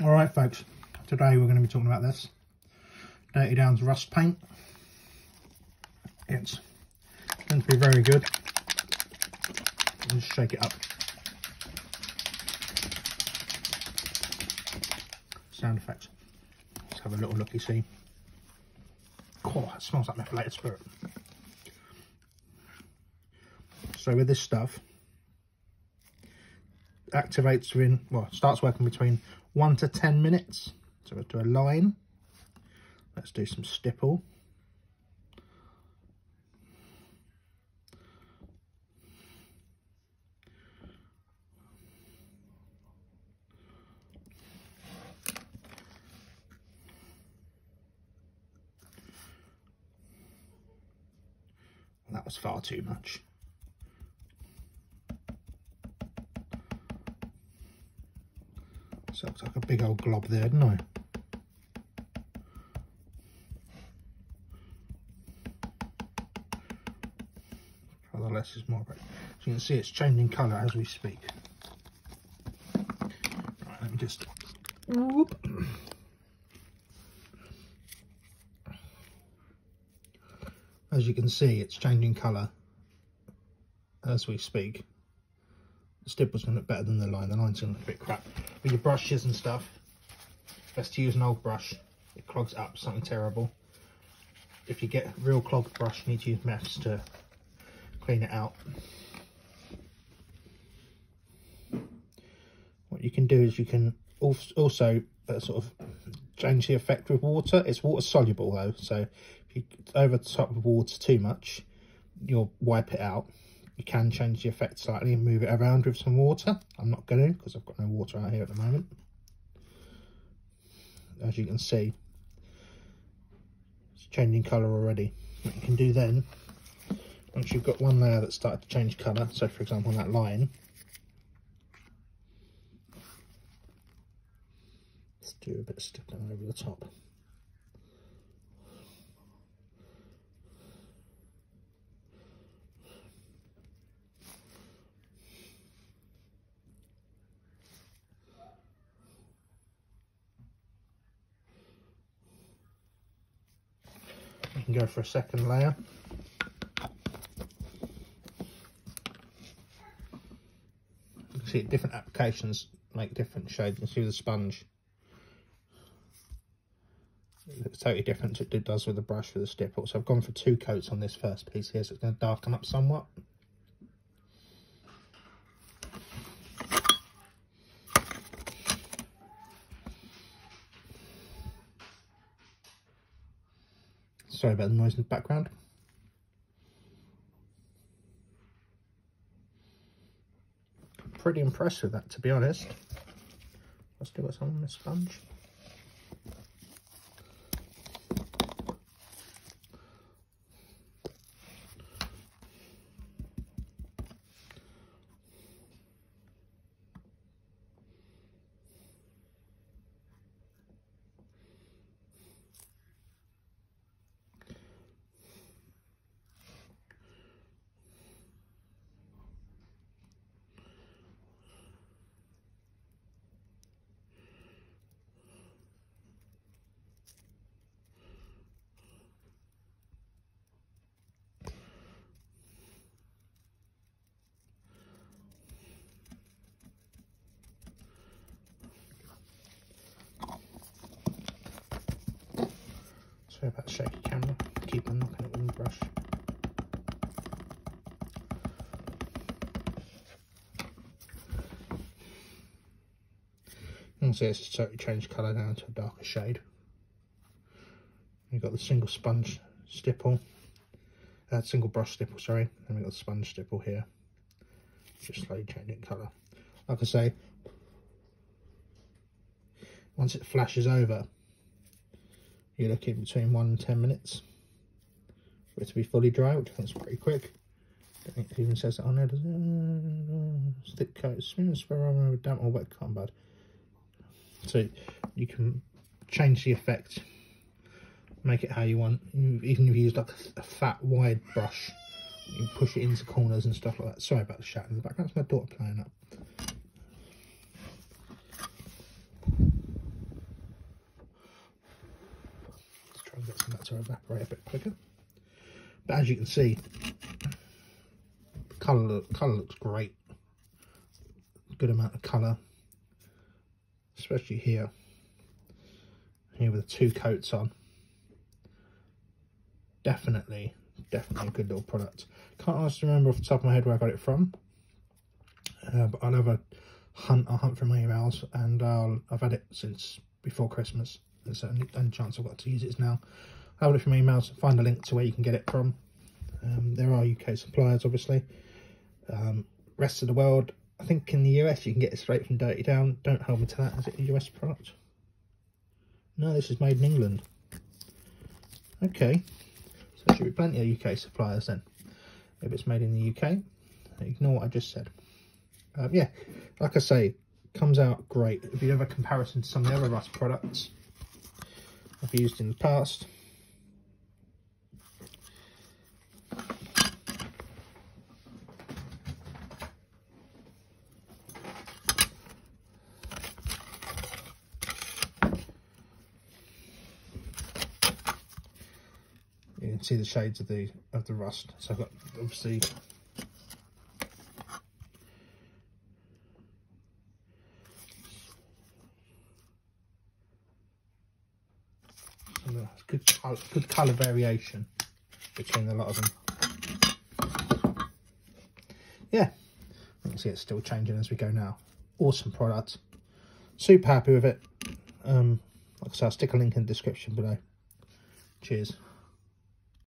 All right, folks. Today we're going to be talking about this Dirty Downs Rust Paint. It's going to be very good. Just shake it up. Sound effects. Let's have a little looky see. Oh, it smells like methylated spirit. So with this stuff, activates within, well, starts working between one to 10 minutes. So let's do a line. Let's do some stipple. That was far too much. So it looks like a big old glob there, didn't I? Try the less is more. So you can see it's changing colour as we speak. Right, let me just... Whoop. As you can see, it's changing colour as we speak. Stipple's going to look better than the line. The line's going to look a bit crap. With your brushes and stuff, best to use an old brush. It clogs up something terrible. If you get a real clogged brush, you need to use meths to clean it out. What you can do is you can also uh, sort of change the effect with water. It's water soluble though, so if you over top of water too much, you'll wipe it out. You can change the effect slightly and move it around with some water. I'm not going to because I've got no water out here at the moment. As you can see, it's changing colour already. What you can do then, once you've got one layer that started to change colour, so for example that line, let's do a bit of stippling over the top. Can go for a second layer. You can see different applications make different shades. You can see the sponge. It's totally different to it does with the brush with the stipple. So I've gone for two coats on this first piece here, so it's going to darken up somewhat. Sorry about the noise in the background. Pretty impressed with that, to be honest. Let's do what's on the sponge. Sorry about the shaky camera. Keep on knocking it with the brush. You can see it's totally changed colour now to a darker shade. We've got the single sponge stipple, uh, single brush stipple, sorry, and we've got the sponge stipple here. Just slowly changing colour. Like I say, once it flashes over, you're looking between one and 10 minutes for it to be fully dry, which I think is pretty quick. I think it even says that on there, does it? Stick coat, smooth spray with damp or wet cotton bud. So you can change the effect, make it how you want. Even if you use like a, a fat, wide brush, you push it into corners and stuff like that. Sorry about the shadow in the background, it's my daughter playing up. That to evaporate a bit quicker. But as you can see, the colour, colour looks great. Good amount of colour, especially here. Here with the two coats on. Definitely, definitely a good little product. Can't honestly remember off the top of my head where I got it from. Uh, but I'll have a hunt, I'll hunt for my emails and I'll, I've had it since before Christmas. There's only, only chance I've got to use it now. Have a look from my emails, find a link to where you can get it from. Um, there are UK suppliers, obviously. Um, rest of the world, I think in the US you can get it straight from Dirty Down. Don't hold me to that. Is it a US product? No, this is made in England. Okay, so there should be plenty of UK suppliers then. If it's made in the UK, ignore what I just said. Um, yeah, like I say, comes out great. If you have a comparison to some of the other Rust products I've used in the past, you can see the shades of the of the rust. So I've got obviously good color variation between a lot of them. Yeah. You can see it's still changing as we go now. Awesome product. Super happy with it. Um like i said i'll stick a link in the description below. Cheers